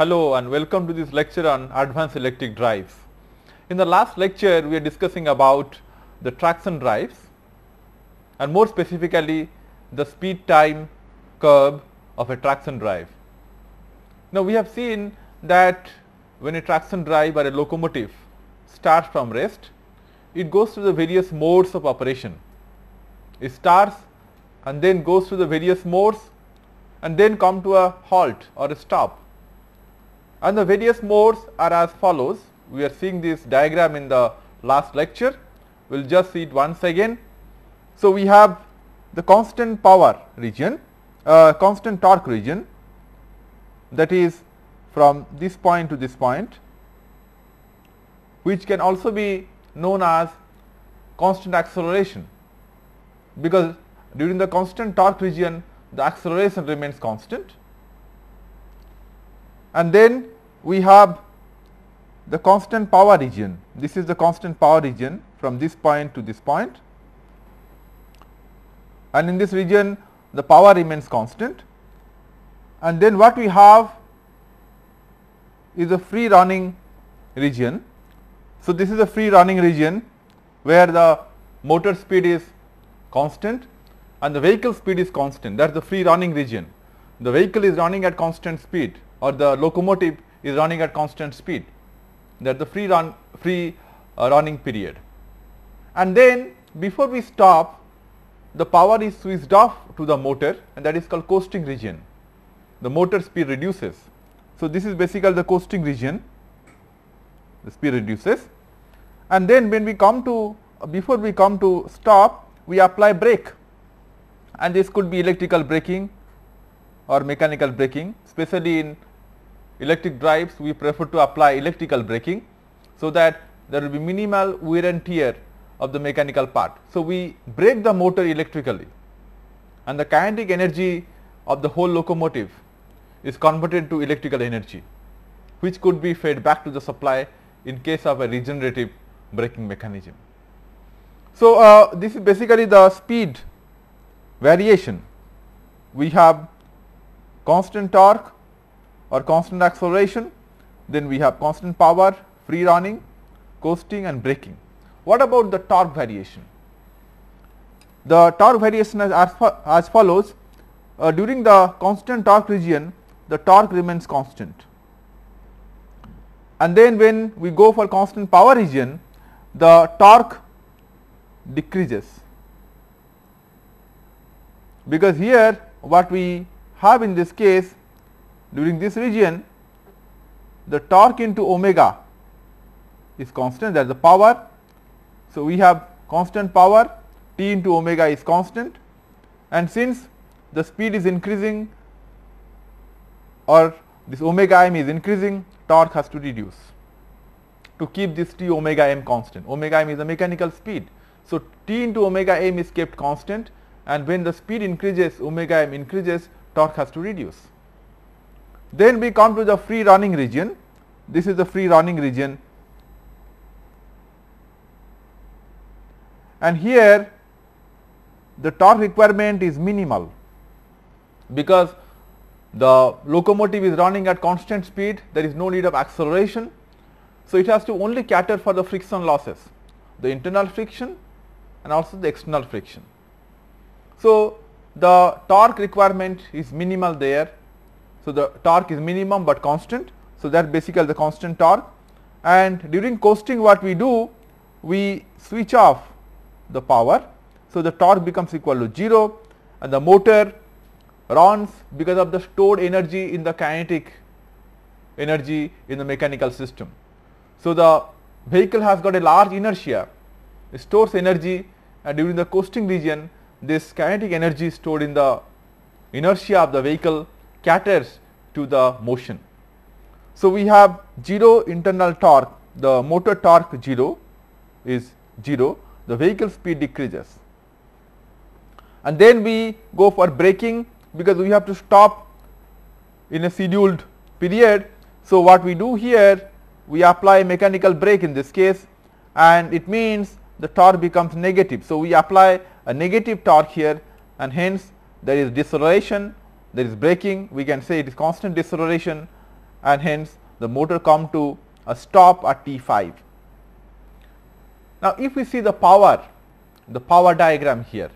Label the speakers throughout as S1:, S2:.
S1: Hello and welcome to this lecture on advanced electric drives. In the last lecture we are discussing about the traction drives and more specifically the speed time curve of a traction drive. Now we have seen that when a traction drive or a locomotive starts from rest, it goes through the various modes of operation. It starts and then goes through the various modes and then come to a halt or a stop. And the various modes are as follows. We are seeing this diagram in the last lecture. We will just see it once again. So, we have the constant power region, uh, constant torque region that is from this point to this point which can also be known as constant acceleration because during the constant torque region the acceleration remains constant and then we have the constant power region. This is the constant power region from this point to this point and in this region the power remains constant and then what we have is a free running region. So, this is a free running region where the motor speed is constant and the vehicle speed is constant that is the free running region. The vehicle is running at constant speed or the locomotive is running at constant speed that the free run free uh, running period. And then before we stop the power is switched off to the motor and that is called coasting region. The motor speed reduces. So, this is basically the coasting region the speed reduces and then when we come to uh, before we come to stop we apply brake and this could be electrical braking or mechanical braking especially in electric drives we prefer to apply electrical braking so that there will be minimal wear and tear of the mechanical part. So, we brake the motor electrically and the kinetic energy of the whole locomotive is converted to electrical energy which could be fed back to the supply in case of a regenerative braking mechanism. So, uh, this is basically the speed variation. We have constant torque or constant acceleration, then we have constant power, free running, coasting and braking. What about the torque variation? The torque variation is as, as follows. Uh, during the constant torque region, the torque remains constant. And then when we go for constant power region, the torque decreases because here what we have in this case during this region the torque into omega is constant that is the power. So, we have constant power T into omega is constant and since the speed is increasing or this omega m is increasing torque has to reduce to keep this T omega m constant. Omega m is the mechanical speed. So, T into omega m is kept constant and when the speed increases omega m increases torque has to reduce. Then we come to the free running region. This is the free running region and here the torque requirement is minimal because the locomotive is running at constant speed there is no need of acceleration. So, it has to only cater for the friction losses the internal friction and also the external friction. So, the torque requirement is minimal there. So, the torque is minimum but constant. So, that basically the constant torque and during coasting what we do we switch off the power. So, the torque becomes equal to 0 and the motor runs because of the stored energy in the kinetic energy in the mechanical system. So, the vehicle has got a large inertia, it stores energy and during the coasting region this kinetic energy stored in the inertia of the vehicle caters to the motion. So, we have 0 internal torque, the motor torque 0 is 0, the vehicle speed decreases. And then we go for braking because we have to stop in a scheduled period. So, what we do here we apply mechanical brake in this case and it means the torque becomes negative. So, we apply a negative torque here and hence there is deceleration, there is braking, we can say it is constant deceleration and hence the motor come to a stop at T5. Now, if we see the power, the power diagram here,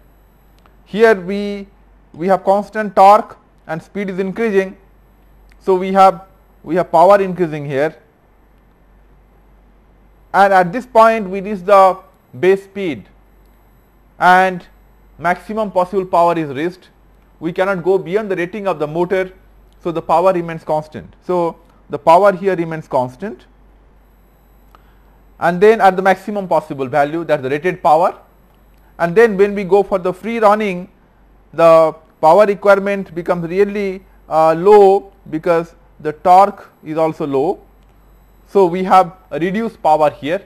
S1: here we, we have constant torque and speed is increasing. So, we have we have power increasing here and at this point we reach the base speed and maximum possible power is reached. We cannot go beyond the rating of the motor. So, the power remains constant. So, the power here remains constant and then at the maximum possible value that is the rated power and then when we go for the free running the power requirement becomes really uh, low because the torque is also low. So, we have a reduced power here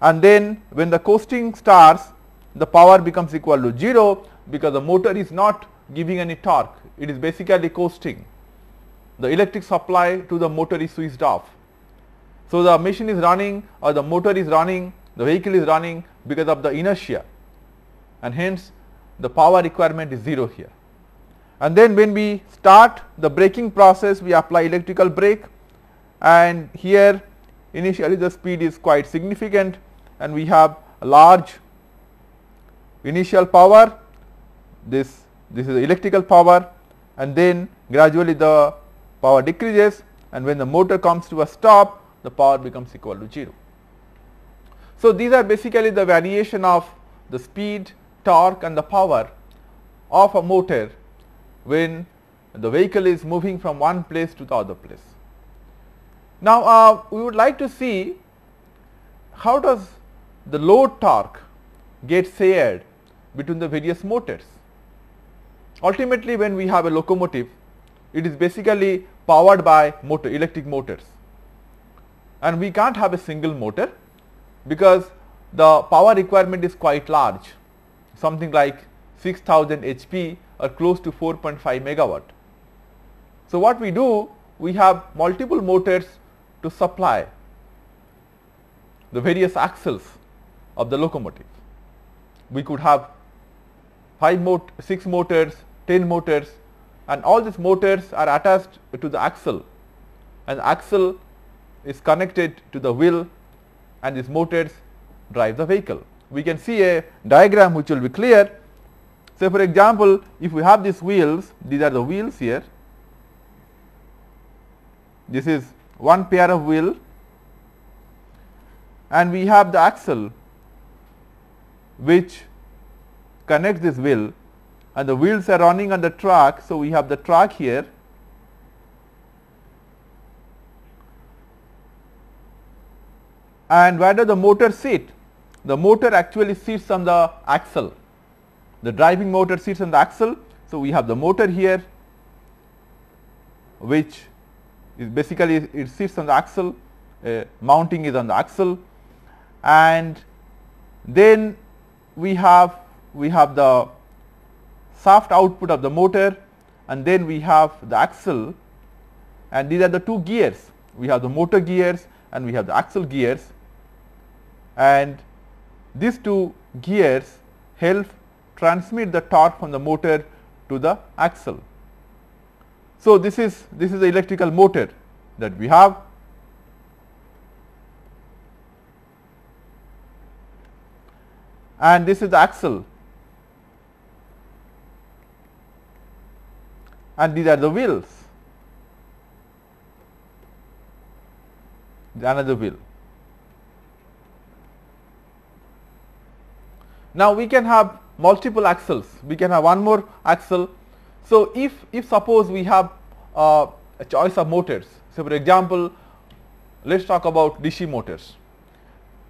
S1: and then when the coasting starts the power becomes equal to 0 because the motor is not giving any torque it is basically coasting. The electric supply to the motor is switched off. So, the machine is running or the motor is running the vehicle is running because of the inertia and hence the power requirement is 0 here. And then when we start the braking process we apply electrical brake and here initially the speed is quite significant and we have a large initial power this this is the electrical power and then gradually the power decreases and when the motor comes to a stop the power becomes equal to 0. So, these are basically the variation of the speed, torque and the power of a motor when the vehicle is moving from one place to the other place. Now, uh, we would like to see how does the load torque get shared between the various motors. Ultimately, when we have a locomotive, it is basically powered by motor electric motors and we can't have a single motor because the power requirement is quite large something like 6000 HP or close to 4.5 megawatt. So, what we do we have multiple motors to supply the various axles of the locomotive. We could have 5 mot 6 motors, 10 motors and all these motors are attached to the axle and the axle is connected to the wheel and these motors drive the vehicle. We can see a diagram which will be clear. So, for example, if we have these wheels, these are the wheels here. This is one pair of wheel and we have the axle which connects this wheel and the wheels are running on the track. So, we have the track here and where does the motor sit? The motor actually sits on the axle, the driving motor sits on the axle. So, we have the motor here which is basically it sits on the axle, uh, mounting is on the axle and then we have we have the shaft output of the motor and then we have the axle and these are the two gears. We have the motor gears and we have the axle gears and these two gears help transmit the torque from the motor to the axle. So, this is this is the electrical motor that we have and this is the axle and these are the wheels another wheel Now, we can have multiple axles, we can have one more axle. So, if, if suppose we have uh, a choice of motors, so for example, let us talk about DC motors.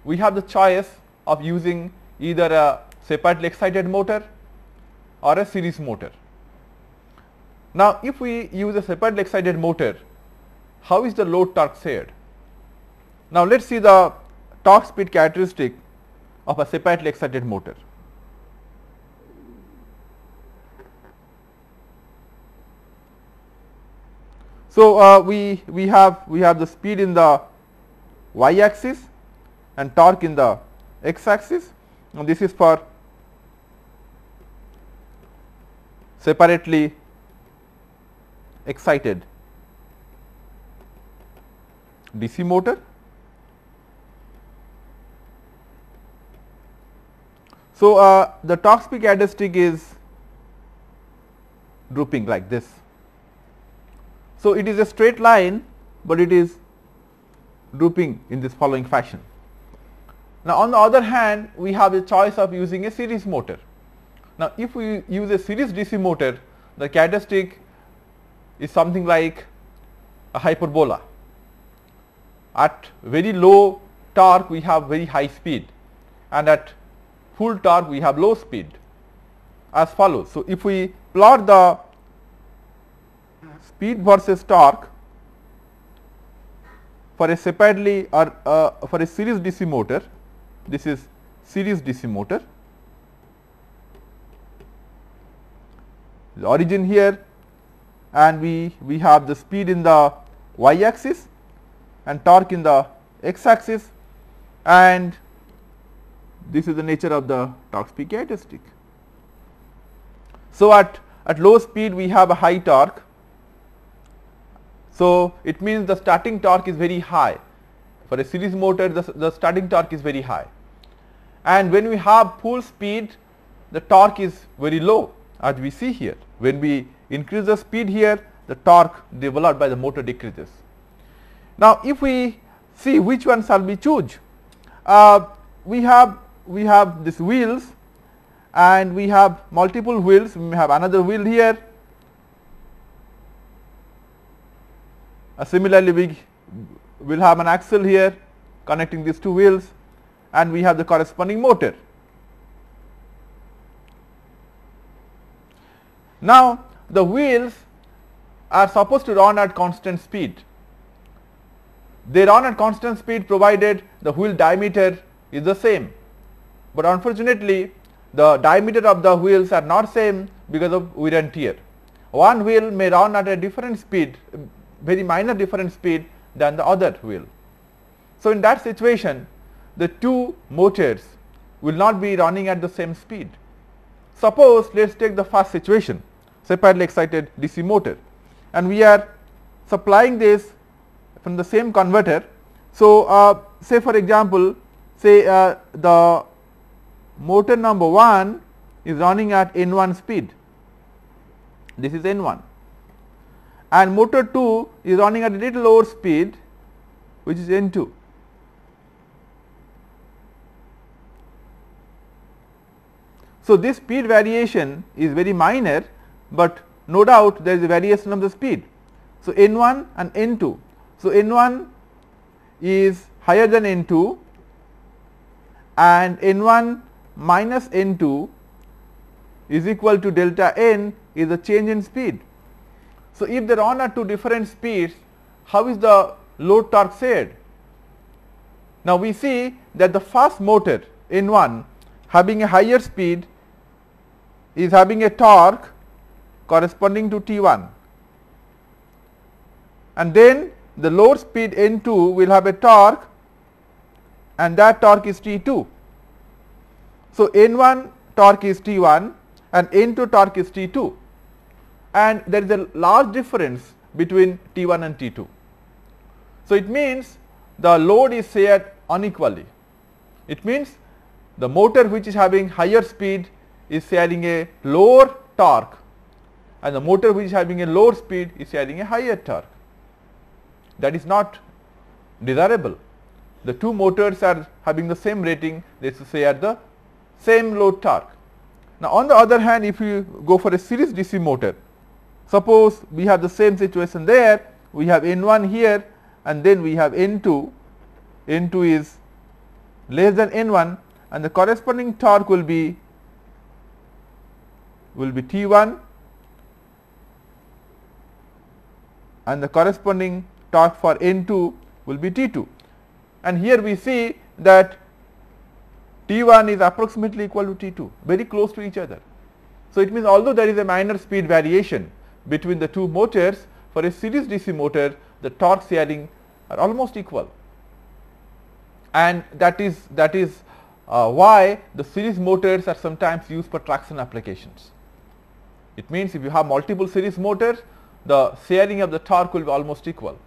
S1: We have the choice of using either a separately excited motor or a series motor. Now, if we use a separately excited motor, how is the load torque shared? Now, let us see the torque speed characteristic of a separately excited motor. So, uh, we, we have we have the speed in the y axis and torque in the x axis and this is for separately excited DC motor. So, uh, the torque speed is drooping like this. So, it is a straight line, but it is drooping in this following fashion. Now, on the other hand, we have a choice of using a series motor. Now, if we use a series DC motor, the characteristic is something like a hyperbola. At very low torque, we have very high speed and at full torque, we have low speed as follows. So, if we plot the speed versus torque for a separately or uh, for a series DC motor, this is series DC motor. The origin here and we, we have the speed in the y axis and torque in the x axis and this is the nature of the torque speed characteristic. So, at, at low speed we have a high torque. So, it means the starting torque is very high for a series motor the, the starting torque is very high and when we have full speed the torque is very low as we see here. When we increase the speed here the torque developed by the motor decreases. Now, if we see which one shall we choose, uh, we have we have these wheels and we have multiple wheels, we have another wheel here. Uh, similarly, we will have an axle here connecting these two wheels and we have the corresponding motor. Now, the wheels are supposed to run at constant speed. They run at constant speed provided the wheel diameter is the same, but unfortunately the diameter of the wheels are not same because of wear and tear. One wheel may run at a different speed, very minor different speed than the other wheel. So, in that situation the two motors will not be running at the same speed. Suppose let us take the first situation separately excited DC motor and we are supplying this from the same converter. So, uh, say for example, say uh, the motor number 1 is running at N1 speed, this is N1 and motor 2 is running at a little lower speed which is N2. So, this speed variation is very minor, but no doubt there is a variation of the speed. So, N 1 and N 2. So, N 1 is higher than N 2 and N 1 minus N 2 is equal to delta n is the change in speed. So, if run at two different speeds, how is the load torque shared? Now, we see that the first motor N 1 having a higher speed is having a torque corresponding to T 1 and then the load speed N 2 will have a torque and that torque is T 2. So, N 1 torque is T 1 and N 2 torque is T 2 and there is a large difference between T 1 and T 2. So, it means the load is shared unequally. It means the motor which is having higher speed is sharing a lower torque and the motor which is having a lower speed is having a higher torque. That is not desirable. The two motors are having the same rating, they say at the same load torque. Now, on the other hand, if you go for a series DC motor, suppose we have the same situation there, we have N1 here and then we have N2, N2 is less than N1 and the corresponding torque will be will be T1 and the corresponding torque for N 2 will be T 2. And here we see that T 1 is approximately equal to T 2 very close to each other. So, it means although there is a minor speed variation between the two motors for a series DC motor the torque sharing are almost equal and that is that is uh, why the series motors are sometimes used for traction applications. It means if you have multiple series motors, the sharing of the torque will be almost equal.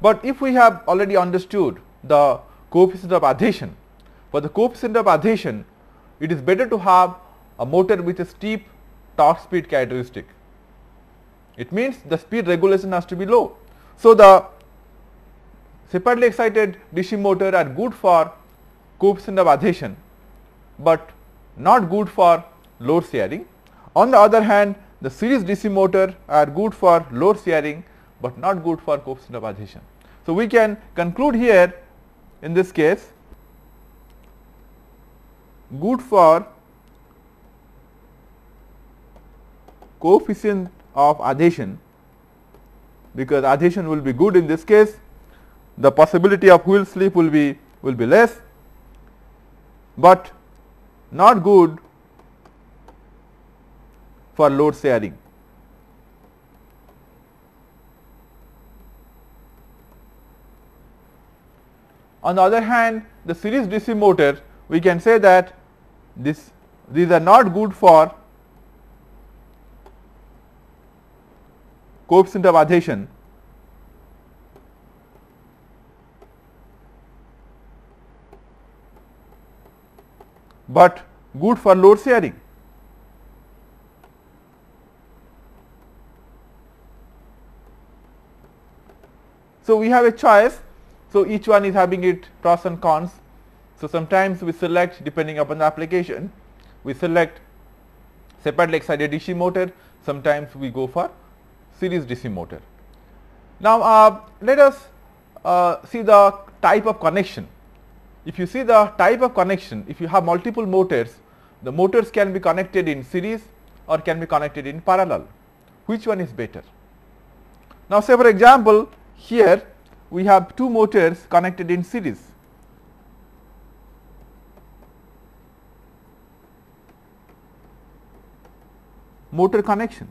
S1: But if we have already understood the coefficient of adhesion, for the coefficient of adhesion, it is better to have a motor with a steep torque speed characteristic. It means the speed regulation has to be low. So, the separately excited DC motor are good for coefficient of adhesion, but not good for load sharing. On the other hand, the series DC motor are good for load sharing, but not good for coefficient of adhesion. So, we can conclude here in this case good for coefficient of adhesion because adhesion will be good in this case the possibility of wheel slip will be will be less, but not good for load sharing. On the other hand, the series DC motor we can say that this these are not good for coefficient of adhesion but good for load sharing. So, we have a choice. So, each one is having its pros and cons. So, sometimes we select depending upon the application, we select separately excited DC motor, sometimes we go for series DC motor. Now, uh, let us uh, see the type of connection. If you see the type of connection, if you have multiple motors, the motors can be connected in series or can be connected in parallel. Which one is better? Now, say for example, here we have two motors connected in series. Motor connection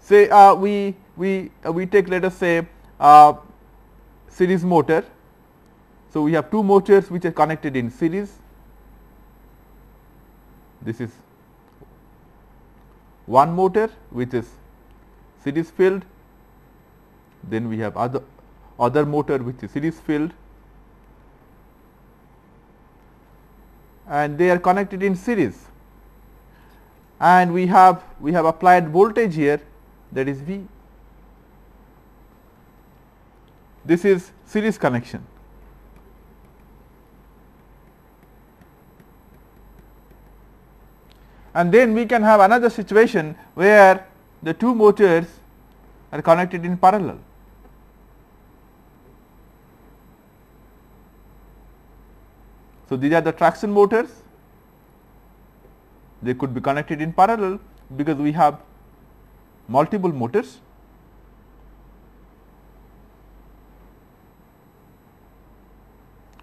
S1: say uh, we we uh, we take let us say uh, series motor. So, we have two motors which are connected in series. This is one motor which is series field, then we have other other motor which is series field and they are connected in series and we have we have applied voltage here that is V. This is series connection. And then we can have another situation where the two motors are connected in parallel. So, these are the traction motors, they could be connected in parallel because we have multiple motors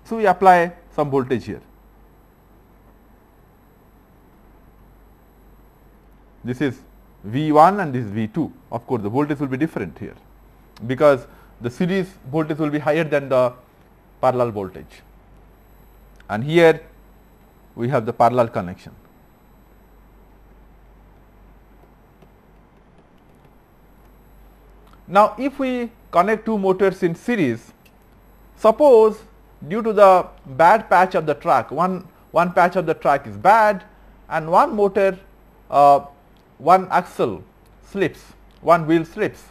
S1: So, we apply some voltage here. This is V 1 and this is V 2. Of course, the voltage will be different here because the series voltage will be higher than the parallel voltage and here we have the parallel connection. Now, if we connect two motors in series, suppose due to the bad patch of the track, one, one patch of the track is bad and one motor, uh, one axle slips, one wheel slips.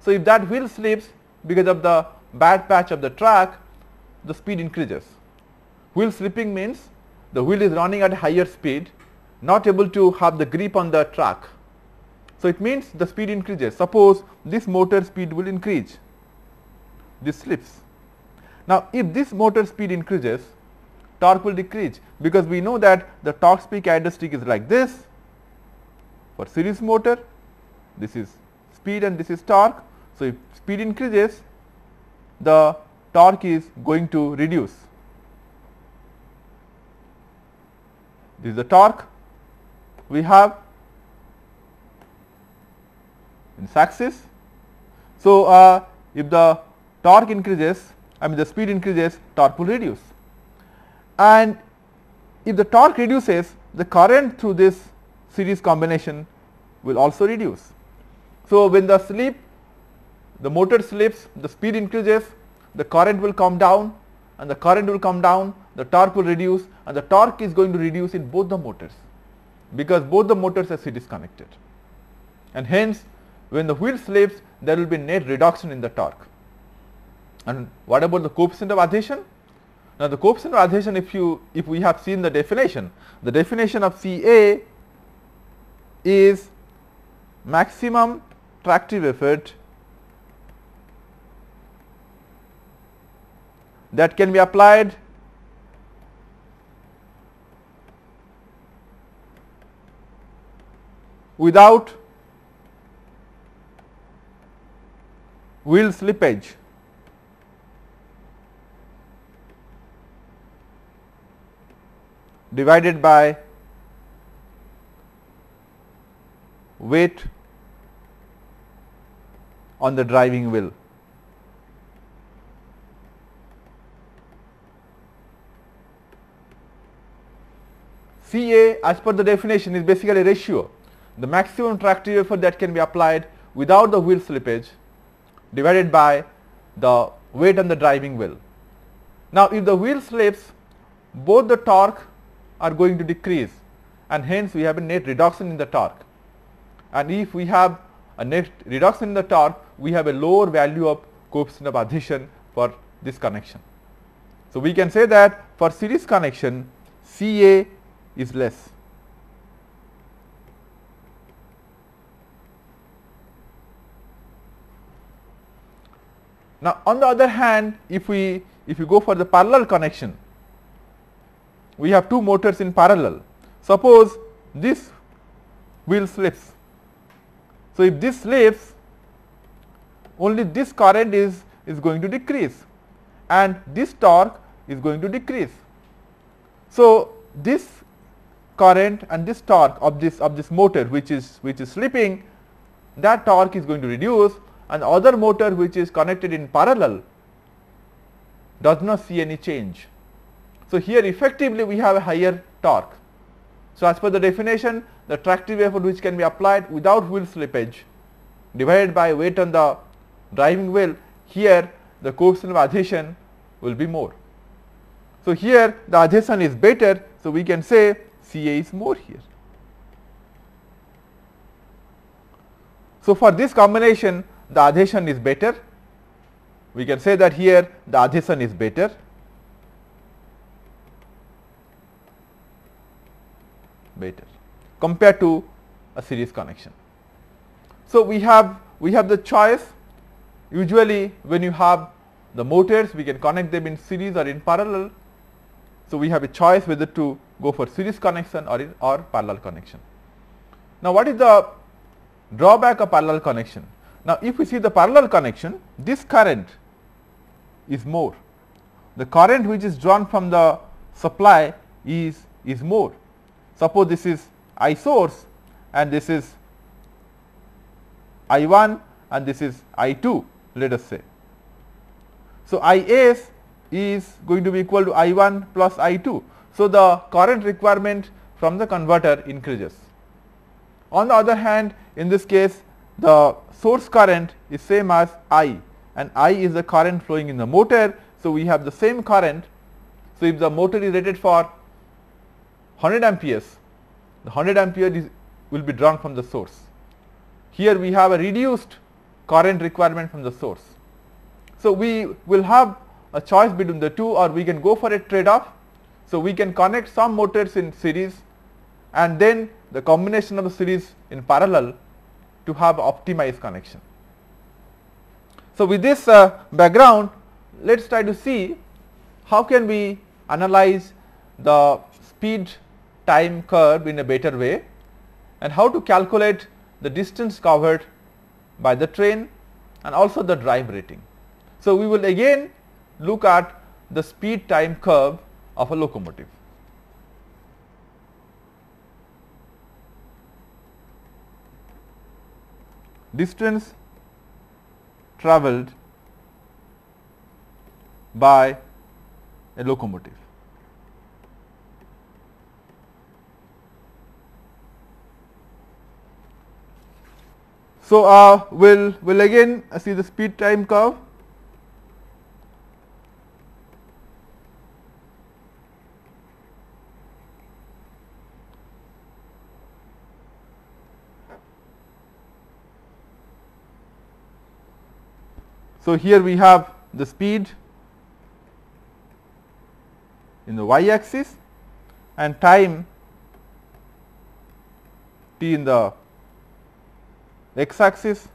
S1: So, if that wheel slips because of the bad patch of the track, the speed increases. Wheel slipping means the wheel is running at higher speed, not able to have the grip on the track so, it means the speed increases. Suppose this motor speed will increase, this slips. Now, if this motor speed increases, torque will decrease because we know that the torque speed characteristic is like this for series motor, this is speed and this is torque. So, if speed increases, the torque is going to reduce. This is the torque we have in axis. So, uh, if the torque increases, I mean the speed increases, torque will reduce. And if the torque reduces, the current through this series combination will also reduce. So, when the slip the motor slips, the speed increases, the current will come down and the current will come down, the torque will reduce and the torque is going to reduce in both the motors because both the motors are series connected. And hence, when the wheel slips, there will be net reduction in the torque. And what about the coefficient of adhesion? Now, the coefficient of adhesion, if you if we have seen the definition, the definition of CA is maximum tractive effort that can be applied without wheel slippage. divided by weight on the driving wheel. CA as per the definition is basically ratio. The maximum tractive effort that can be applied without the wheel slippage divided by the weight on the driving wheel. Now if the wheel slips both the torque are going to decrease and hence we have a net reduction in the torque. And if we have a net reduction in the torque we have a lower value of coefficient of adhesion for this connection. So we can say that for series connection CA is less. Now on the other hand if we if you go for the parallel connection we have two motors in parallel. Suppose this wheel slips. So if this slips only this current is, is going to decrease and this torque is going to decrease. So this current and this torque of this of this motor which is which is slipping that torque is going to reduce and other motor which is connected in parallel does not see any change. So here effectively we have a higher torque. So as per the definition the tractive effort which can be applied without wheel slippage divided by weight on the driving wheel here the coefficient of adhesion will be more. So here the adhesion is better so we can say CA is more here. So for this combination the adhesion is better. We can say that here the adhesion is better. Better compared to a series connection. So we have we have the choice usually when you have the motors we can connect them in series or in parallel. So we have a choice whether to go for series connection or in or parallel connection. Now what is the drawback of parallel connection? Now if we see the parallel connection this current is more. The current which is drawn from the supply is is more. Suppose this is I source and this is I 1 and this is I 2 let us say. So, I s is going to be equal to I 1 plus I 2. So, the current requirement from the converter increases. On the other hand in this case the source current is same as I and I is the current flowing in the motor. So, we have the same current. So, if the motor is rated for 100 amperes, the 100 ampere is, will be drawn from the source. Here we have a reduced current requirement from the source. So, we will have a choice between the two or we can go for a trade off. So, we can connect some motors in series and then the combination of the series in parallel to have optimized connection. So, with this uh, background let us try to see how can we analyze the speed time curve in a better way and how to calculate the distance covered by the train and also the drive rating. So, we will again look at the speed time curve of a locomotive. Distance travelled by a locomotive. So, uh, we'll will again see the speed time curve. So, here we have the speed in the y axis and time t in the x axis.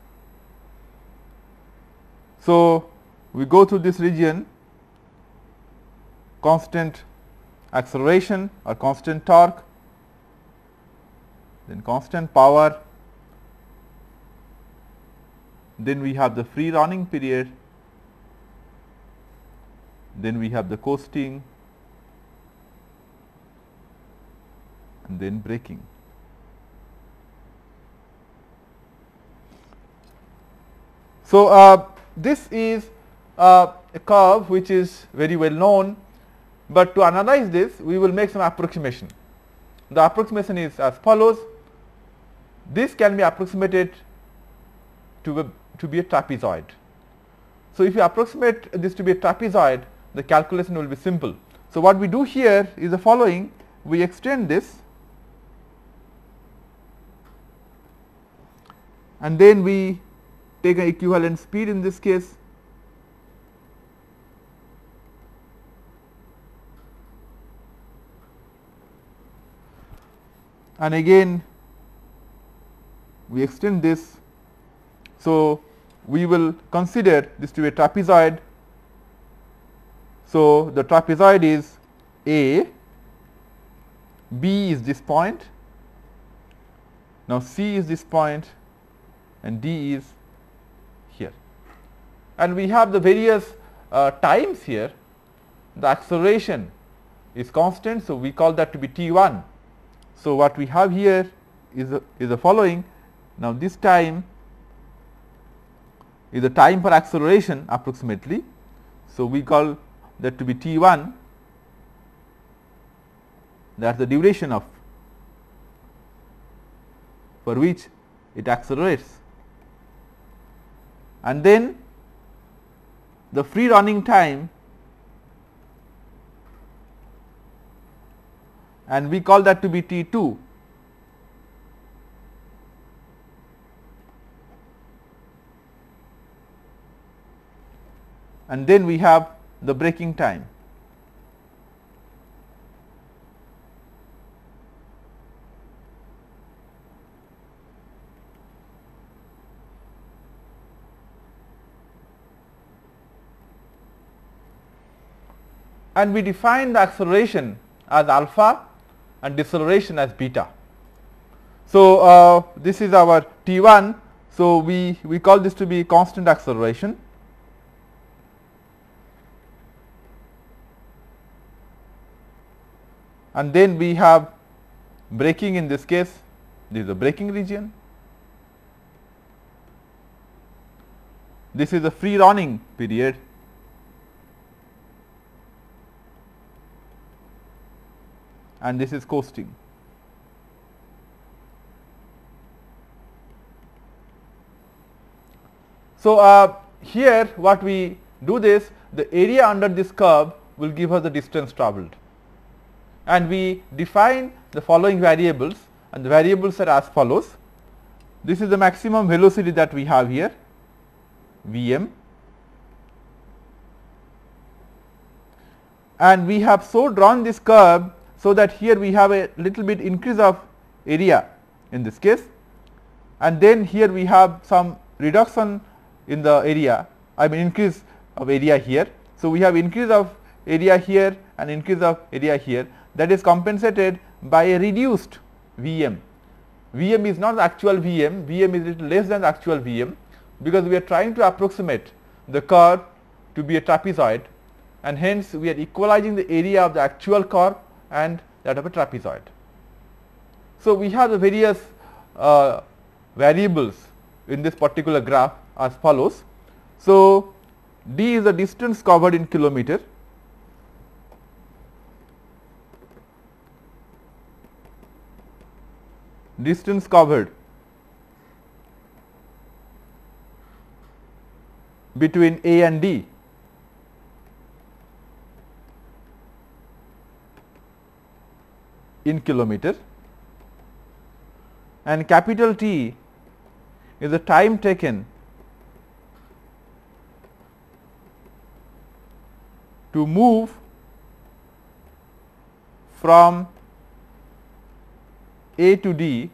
S1: So, we go through this region constant acceleration or constant torque, then constant power, then we have the free running period, then we have the coasting and then braking. So, uh, this is uh, a curve which is very well known, but to analyze this we will make some approximation. The approximation is as follows. This can be approximated to, a, to be a trapezoid. So, if you approximate this to be a trapezoid, the calculation will be simple. So, what we do here is the following, we extend this and then we take an equivalent speed in this case and again we extend this. So, we will consider this to be a trapezoid. So, the trapezoid is A, B is this point, now C is this point and D is here. And we have the various uh, times here, the acceleration is constant. So, we call that to be T 1. So, what we have here is, is the following. Now, this time is the time for acceleration approximately. So, we call that to be T 1 that is the duration of for which it accelerates and then the free running time and we call that to be T 2 and then we have the braking time. and we define the acceleration as alpha and deceleration as beta. So, uh, this is our T 1. So, we, we call this to be constant acceleration. And then we have braking in this case, this is the braking region. This is the free running period and this is coasting. So, uh, here what we do this the area under this curve will give us the distance travelled and we define the following variables and the variables are as follows. This is the maximum velocity that we have here V m and we have so drawn this curve so that here we have a little bit increase of area in this case and then here we have some reduction in the area I mean increase of area here. So, we have increase of area here and increase of area here that is compensated by a reduced Vm. Vm is not the actual Vm, Vm is little less than the actual Vm because we are trying to approximate the curve to be a trapezoid and hence we are equalizing the area of the actual curve and that of a trapezoid. So, we have the various uh, variables in this particular graph as follows. So, d is the distance covered in kilometer distance covered between A and D. in kilometer and capital T is the time taken to move from A to D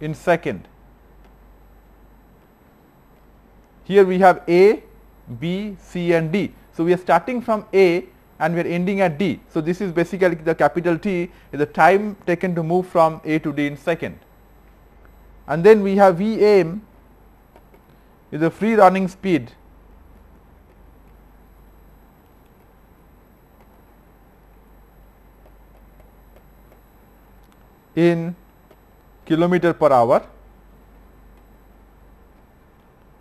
S1: in second. Here we have A, B, C and D. So, we are starting from A and we are ending at D. So, this is basically the capital T is the time taken to move from A to D in second. And then we have V m is the free running speed in kilometer per hour.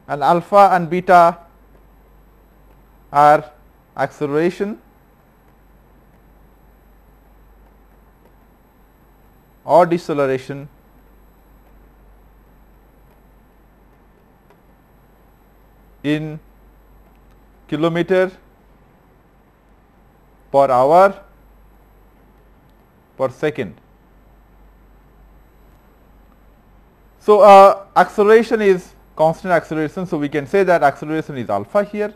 S1: And alpha and beta are acceleration. Or deceleration. In kilometer per hour per second. So, uh, acceleration is constant acceleration. So, we can say that acceleration is alpha here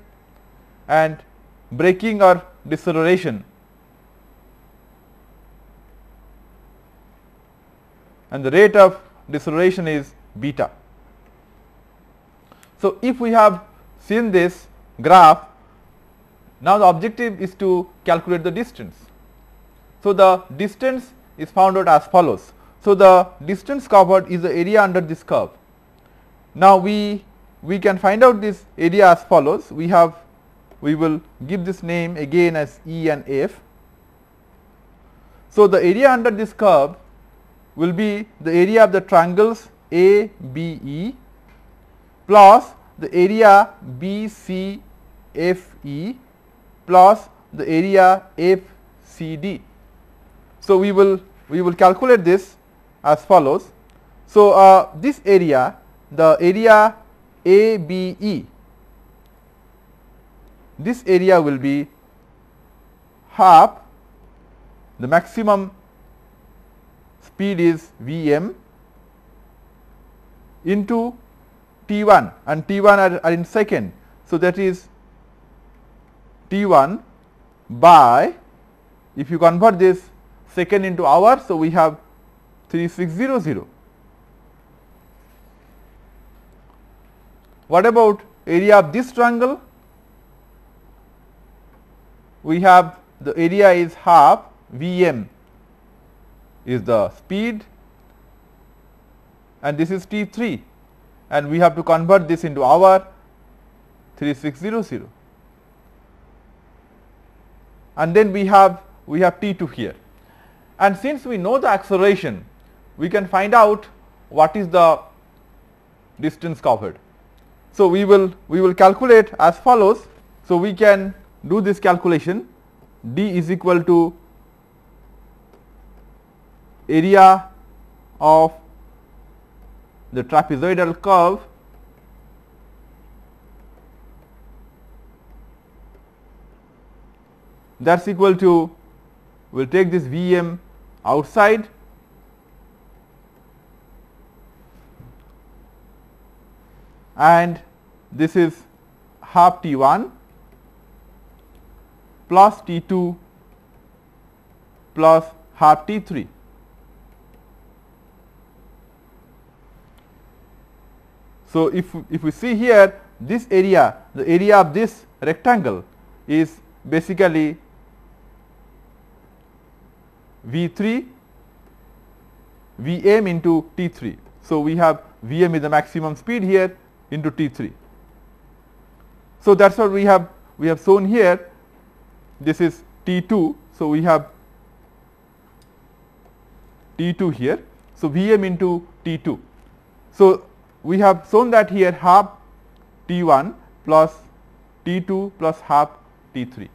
S1: and braking or deceleration and the rate of deceleration is beta. So, if we have seen this graph, now the objective is to calculate the distance. So, the distance is found out as follows. So, the distance covered is the area under this curve. Now, we we can find out this area as follows. We have we will give this name again as E and F. So, the area under this curve will be the area of the triangles A, B, E plus the area B, C, F, E plus the area F, C, D. So, we will we will calculate this as follows. So, uh, this area the area A B E this area will be half the maximum speed is V m into T 1 and T 1 are, are in second. So, that is T 1 by if you convert this second into hour. So, we have 3600. What about area of this triangle? We have the area is half V m is the speed and this is T 3 and we have to convert this into hour 3600 and then we have we have T 2 here and since we know the acceleration we can find out what is the distance covered. So, we will we will calculate as follows. So, we can do this calculation d is equal to area of the trapezoidal curve that is equal to we will take this V m outside and this is half T 1 plus T 2 plus half T 3. So, if, if we see here this area, the area of this rectangle is basically V 3 V m into T 3. So, we have V m is the maximum speed here into T 3. So, that is what we have we have shown here this is T 2. So, we have T 2 here. So, V m into T 2. So, we have shown that here half T 1 plus T 2 plus half T 3.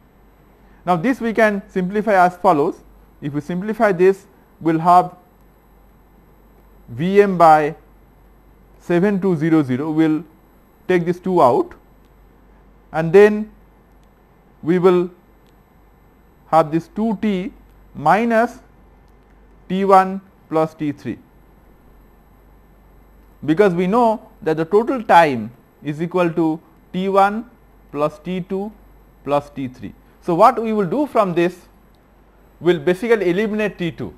S1: Now, this we can simplify as follows. If we simplify this, we will have V m by 7200 will take this 2 out and then we will have this 2 t minus t 1 plus t 3 because we know that the total time is equal to t 1 plus t 2 plus t 3. So, what we will do from this will basically eliminate t 2.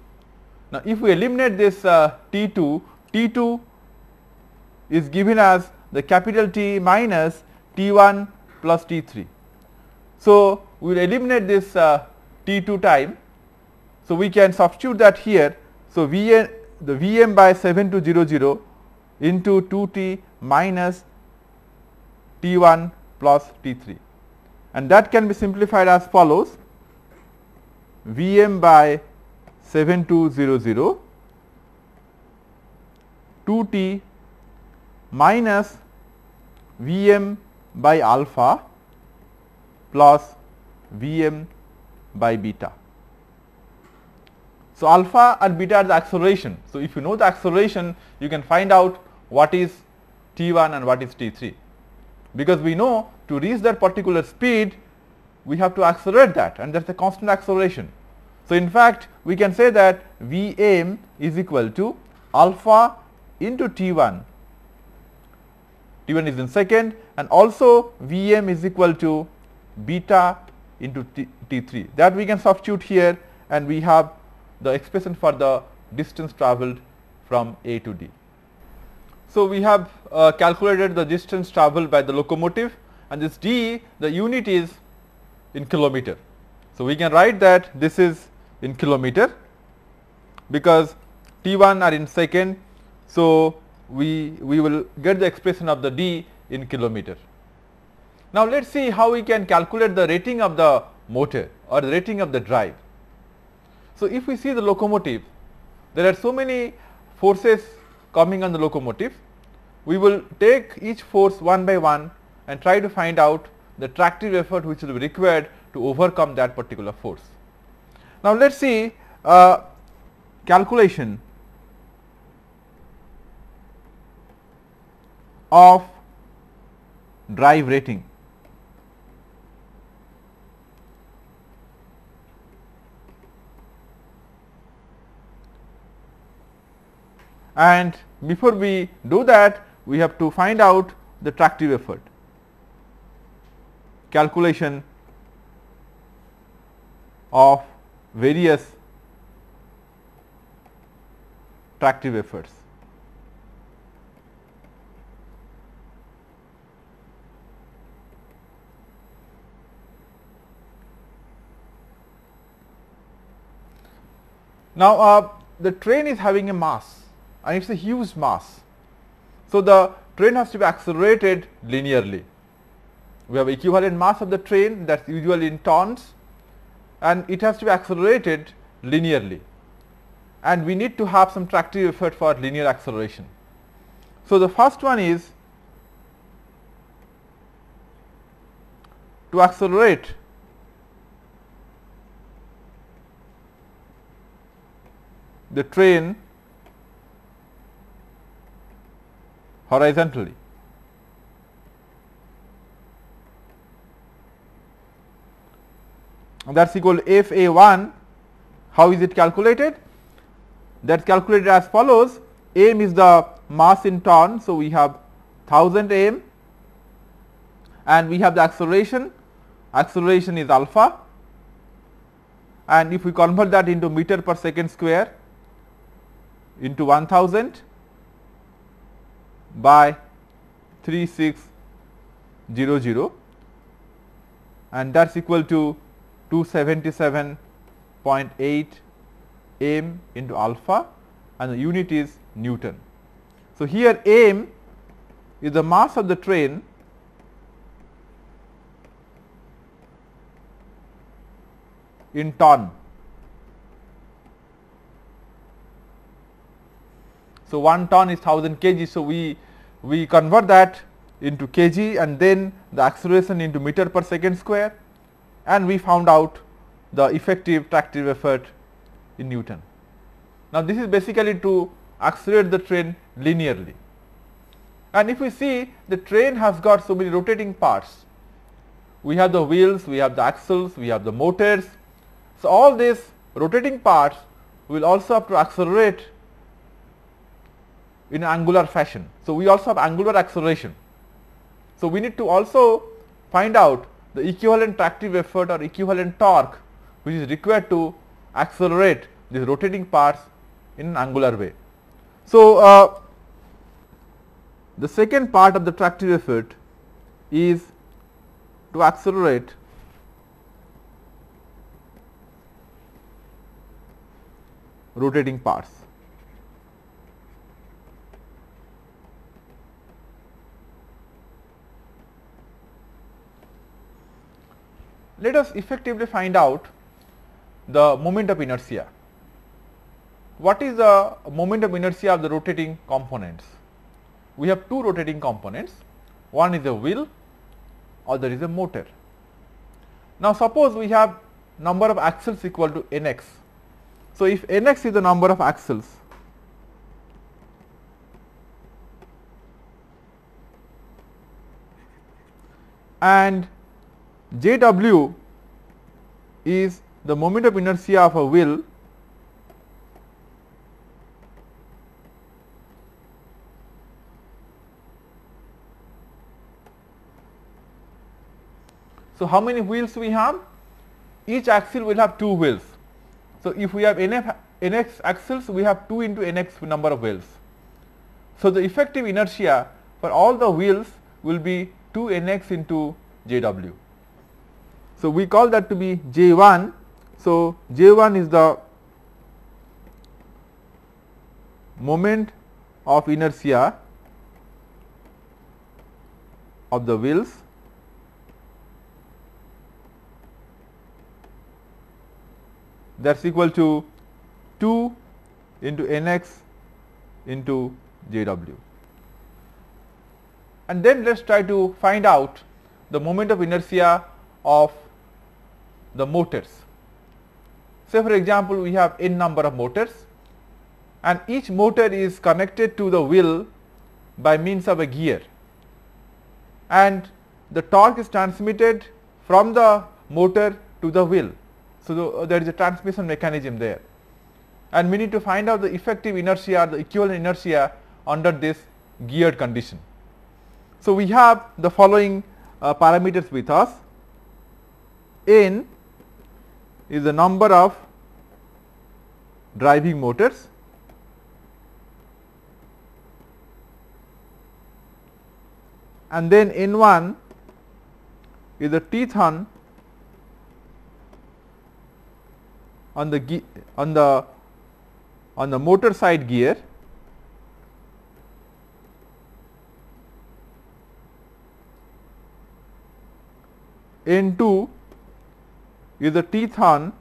S1: Now, if we eliminate this uh, t 2, t 2 is given as the capital T minus T 1 plus T 3. So, we will eliminate this uh, T 2 time. So, we can substitute that here. So, V n the V m by 7200 into 2 T minus T 1 plus T 3 and that can be simplified as follows V m by seven 7200 2 T minus Vm by alpha plus Vm by beta. So, alpha and beta are the acceleration. So, if you know the acceleration you can find out what is t1 and what is t3 because we know to reach that particular speed we have to accelerate that and that is a constant acceleration. So, in fact we can say that Vm is equal to alpha into t1 T1 is in second and also Vm is equal to beta into T T3 that we can substitute here and we have the expression for the distance traveled from A to D. So, we have uh, calculated the distance traveled by the locomotive and this D the unit is in kilometer. So, we can write that this is in kilometer because T1 are in second. So, we, we will get the expression of the d in kilometer. Now, let us see how we can calculate the rating of the motor or the rating of the drive. So, if we see the locomotive, there are so many forces coming on the locomotive. We will take each force one by one and try to find out the tractive effort which will be required to overcome that particular force. Now, let us see uh, calculation of drive rating. And before we do that, we have to find out the tractive effort calculation of various tractive efforts. Now, uh, the train is having a mass and it is a huge mass. So, the train has to be accelerated linearly. We have equivalent mass of the train that is usually in tons and it has to be accelerated linearly and we need to have some tractive effort for linear acceleration. So, the first one is to accelerate the train horizontally. That is equal f a 1. How is it calculated? That is calculated as follows m is the mass in ton. So, we have 1000 m and we have the acceleration, acceleration is alpha and if we convert that into meter per second square into 1000 by 3600 and that is equal to 277.8 m into alpha and the unit is Newton. So, here m is the mass of the train in ton So, 1 ton is 1000 kg. So, we, we convert that into kg and then the acceleration into meter per second square and we found out the effective tractive effort in Newton. Now, this is basically to accelerate the train linearly And if we see the train has got so many rotating parts, we have the wheels, we have the axles, we have the motors. So, all these rotating parts will also have to accelerate in angular fashion. So, we also have angular acceleration. So, we need to also find out the equivalent tractive effort or equivalent torque which is required to accelerate these rotating parts in an angular way. So, uh, the second part of the tractive effort is to accelerate rotating parts. Let us effectively find out the moment of inertia. What is the moment of inertia of the rotating components? We have two rotating components, one is a wheel or there is a motor. Now, suppose we have number of axles equal to nx. So, if nx is the number of axles, and Jw is the moment of inertia of a wheel So, how many wheels we have? Each axle will have two wheels. So, if we have nf, nx axles, we have 2 into nx number of wheels. So, the effective inertia for all the wheels will be 2 nx into jw. So, we call that to be j1. So, j1 is the moment of inertia of the wheels that is equal to 2 into nx into jw. And then let us try to find out the moment of inertia of the motors. Say for example, we have n number of motors and each motor is connected to the wheel by means of a gear and the torque is transmitted from the motor to the wheel so, the, uh, there is a transmission mechanism there and we need to find out the effective inertia or the equivalent inertia under this geared condition. So, we have the following uh, parameters with us n is the number of driving motors and then n 1 is the teeth on on the on the on the motor side gear N 2 is the teeth on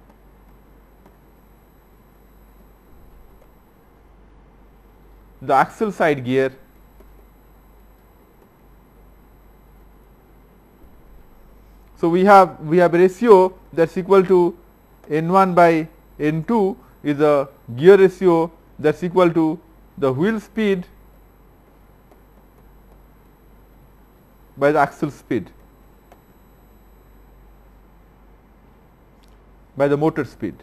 S1: the axle side gear So, we have we have a ratio that is equal to n 1 by n 2 is a gear ratio that is equal to the wheel speed by the axle speed by the motor speed.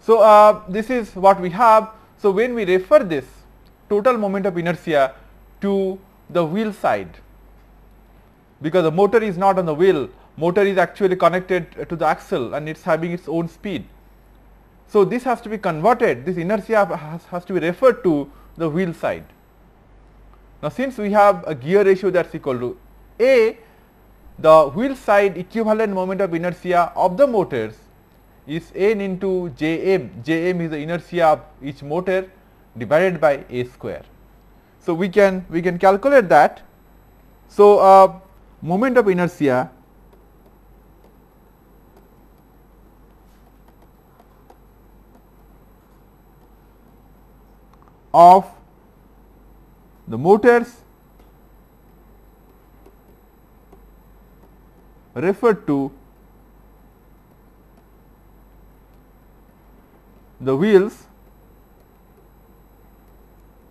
S1: So, uh, this is what we have so, when we refer this total moment of inertia to the wheel side, because the motor is not on the wheel, motor is actually connected to the axle and it is having its own speed. So, this has to be converted, this inertia has, has to be referred to the wheel side. Now, since we have a gear ratio that is equal to A, the wheel side equivalent moment of inertia of the motors is n into Jm, Jm is the inertia of each motor divided by a square. So, we can we can calculate that. So, uh, moment of inertia of the motors referred to the wheels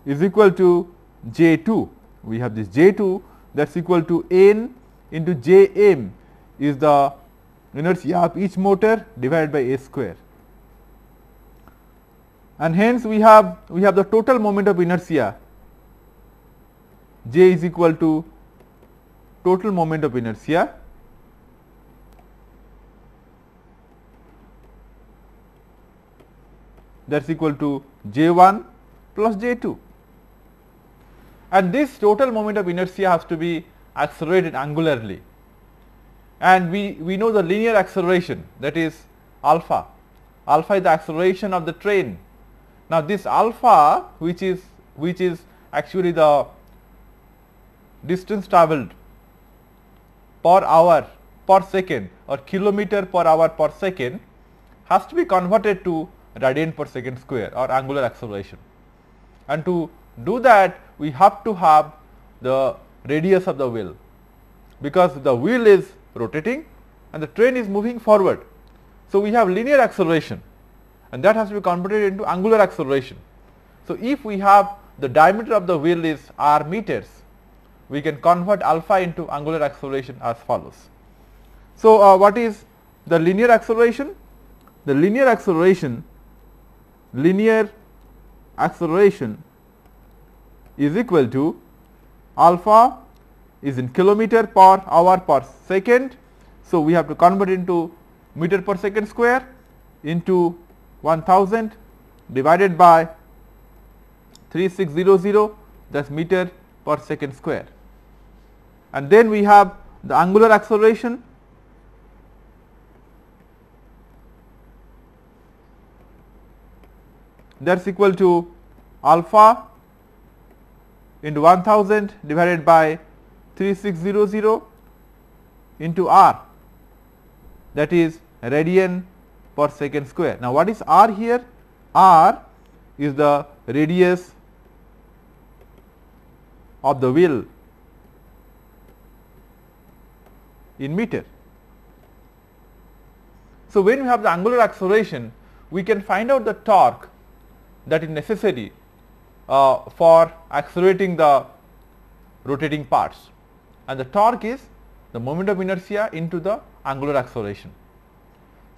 S1: is equal to J 2. We have this J 2 that is equal to N into J m is the inertia of each motor divided by A square. And hence, we have we have the total moment of inertia J is equal to total moment of inertia that is equal to J 1 plus J 2 and this total moment of inertia has to be accelerated angularly and we, we know the linear acceleration that is alpha. Alpha is the acceleration of the train. Now this alpha which is which is actually the distance travelled per hour per second or kilometer per hour per second has to be converted to radian per second square or angular acceleration. And to do that we have to have the radius of the wheel because the wheel is rotating and the train is moving forward. So, we have linear acceleration and that has to be converted into angular acceleration. So, if we have the diameter of the wheel is r meters, we can convert alpha into angular acceleration as follows. So, uh, what is the linear acceleration? The linear acceleration linear acceleration is equal to alpha is in kilometer per hour per second. So, we have to convert into meter per second square into 1000 divided by 3600 that is meter per second square. And then we have the angular acceleration that is equal to alpha into 1000 divided by 3600 into r that is radian per second square. Now, what is r here? r is the radius of the wheel in meter. So, when we have the angular acceleration, we can find out the torque that is necessary uh, for accelerating the rotating parts and the torque is the moment of inertia into the angular acceleration.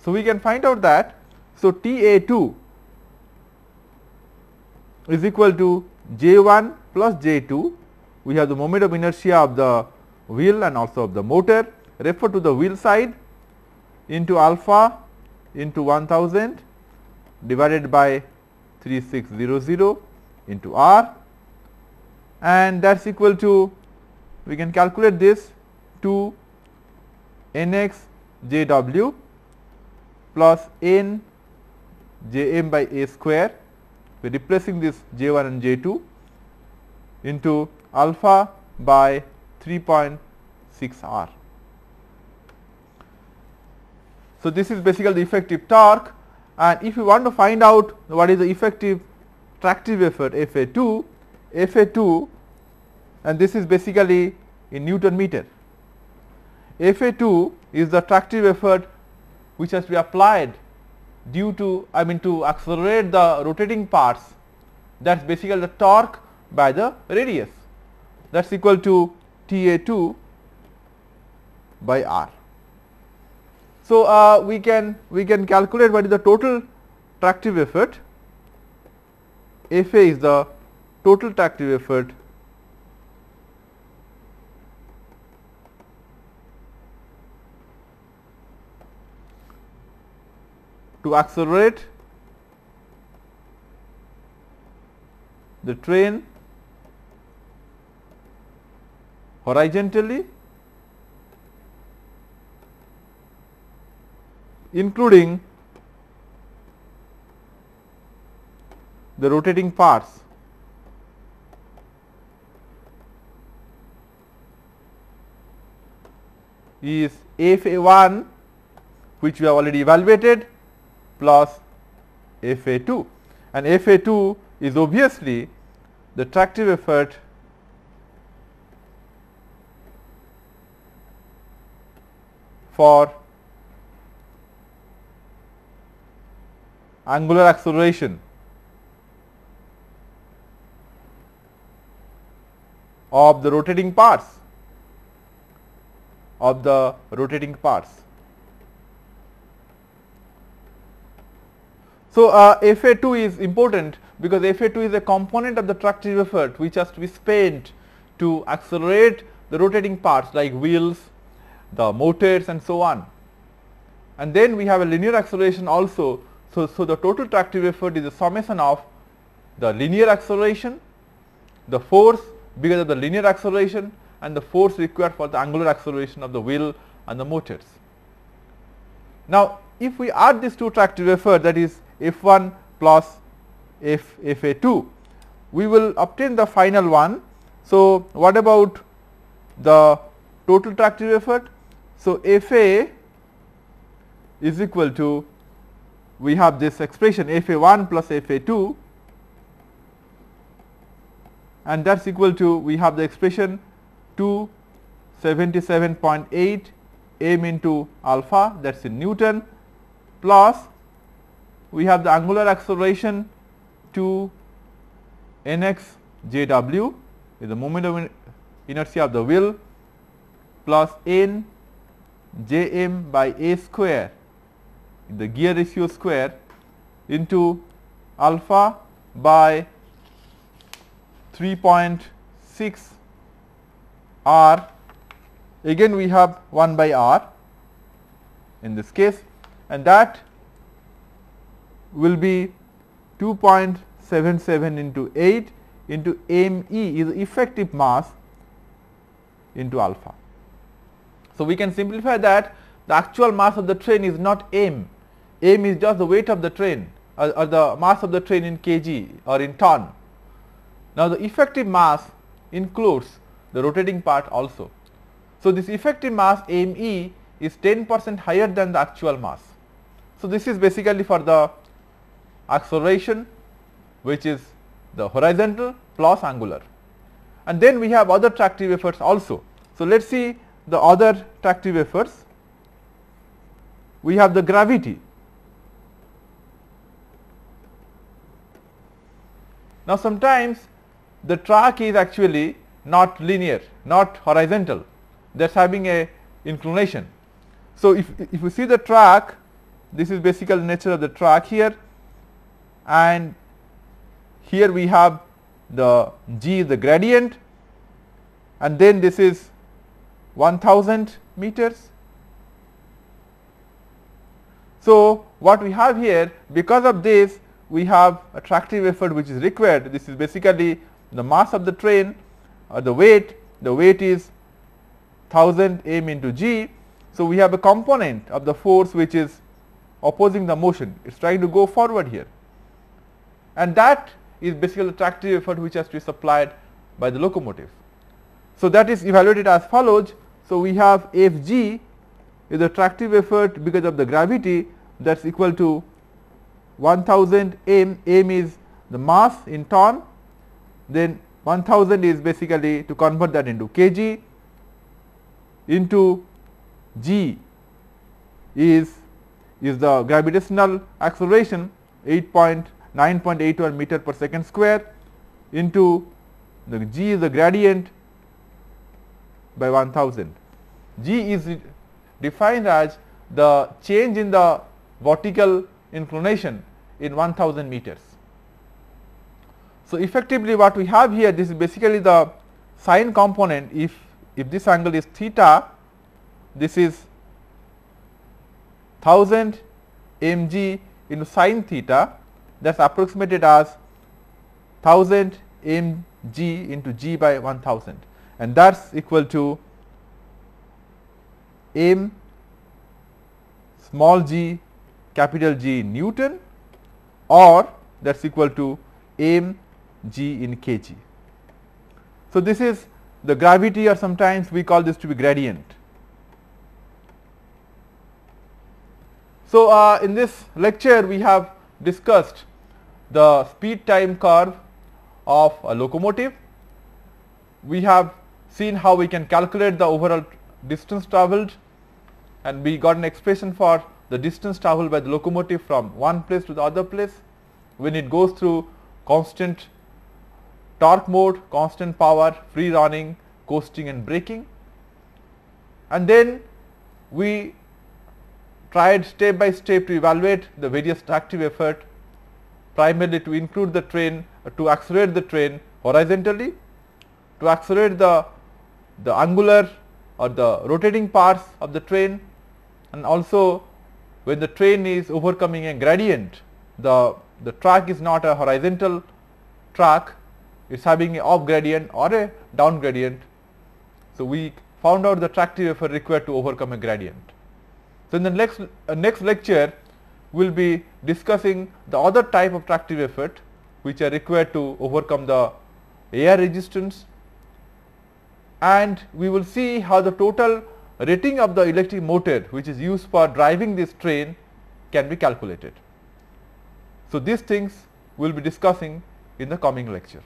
S1: So, we can find out that so T A 2 is equal to J 1 plus J 2 we have the moment of inertia of the wheel and also of the motor. Refer to the wheel side into alpha into 1000 divided by 3600 into r. And that is equal to we can calculate this to nx jw plus n jm by a square we are replacing this j1 and j2 into alpha by 3.6 r. So, this is basically the effective torque and if you want to find out what is the effective tractive effort F A 2, F A 2 and this is basically in Newton meter. F A 2 is the tractive effort which has to be applied due to I mean to accelerate the rotating parts. That is basically the torque by the radius. That is equal to T A 2 by R. So, uh, we can we can calculate what is the total tractive effort. F A is the total tractive effort to accelerate the train horizontally including the rotating parts. Is f a 1 which we have already evaluated plus f a 2 and f a 2 is obviously the tractive effort for angular acceleration of the rotating parts of the rotating parts. So, uh, FA2 is important because FA2 is a component of the tractive effort which has to be spent to accelerate the rotating parts like wheels, the motors and so on. And then we have a linear acceleration also. So, so the total tractive effort is a summation of the linear acceleration, the force because of the linear acceleration and the force required for the angular acceleration of the wheel and the motors. Now, if we add these two tractive effort that is F1 plus F FA2, we will obtain the final one. So, what about the total tractive effort? So, FA is equal to we have this expression FA1 plus FA2 and that is equal to we have the expression 277.8 m into alpha that is in Newton plus we have the angular acceleration to nx jw is the moment of inertia of the wheel plus n jm by a square the gear ratio square into alpha by 3.6 r. Again we have 1 by r in this case and that will be 2.77 into 8 into m e is effective mass into alpha. So, we can simplify that the actual mass of the train is not m m is just the weight of the train or, or the mass of the train in kg or in ton. Now, the effective mass includes the rotating part also. So, this effective mass m e is 10 percent higher than the actual mass. So, this is basically for the acceleration which is the horizontal plus angular and then we have other tractive efforts also. So, let us see the other tractive efforts. We have the gravity Now, sometimes the track is actually not linear, not horizontal, that is having a inclination. So, if, if you see the track, this is basically the nature of the track here and here we have the g the gradient and then this is 1000 meters. So, what we have here because of this we have a tractive effort which is required. This is basically the mass of the train or the weight, the weight is 1000 m into g. So, we have a component of the force which is opposing the motion, it is trying to go forward here and that is basically the tractive effort which has to be supplied by the locomotive. So, that is evaluated as follows. So, we have F g is the tractive effort because of the gravity that is equal to 1000 m, m is the mass in ton, then 1000 is basically to convert that into kg into g is is the gravitational acceleration 8.9.81 meter per second square into the g is the gradient by 1000. g is defined as the change in the vertical inclination in 1000 meters. So, effectively what we have here this is basically the sine component if, if this angle is theta this is 1000 mg into sine theta that is approximated as 1000 mg into g by 1000 and that is equal to m small g capital G Newton or that is equal to m g in kg. So, this is the gravity or sometimes we call this to be gradient. So, uh, in this lecture we have discussed the speed time curve of a locomotive. We have seen how we can calculate the overall distance travelled and we got an expression for the distance travelled by the locomotive from one place to the other place when it goes through constant torque mode, constant power, free running, coasting and braking. And then we tried step by step to evaluate the various tractive effort primarily to include the train uh, to accelerate the train horizontally, to accelerate the, the angular or the rotating parts of the train and also when the train is overcoming a gradient the, the track is not a horizontal track it is having a up gradient or a down gradient. So, we found out the tractive effort required to overcome a gradient. So, in the next, uh, next lecture we will be discussing the other type of tractive effort which are required to overcome the air resistance and we will see how the total rating of the electric motor which is used for driving this train can be calculated. So, these things we will be discussing in the coming lecture.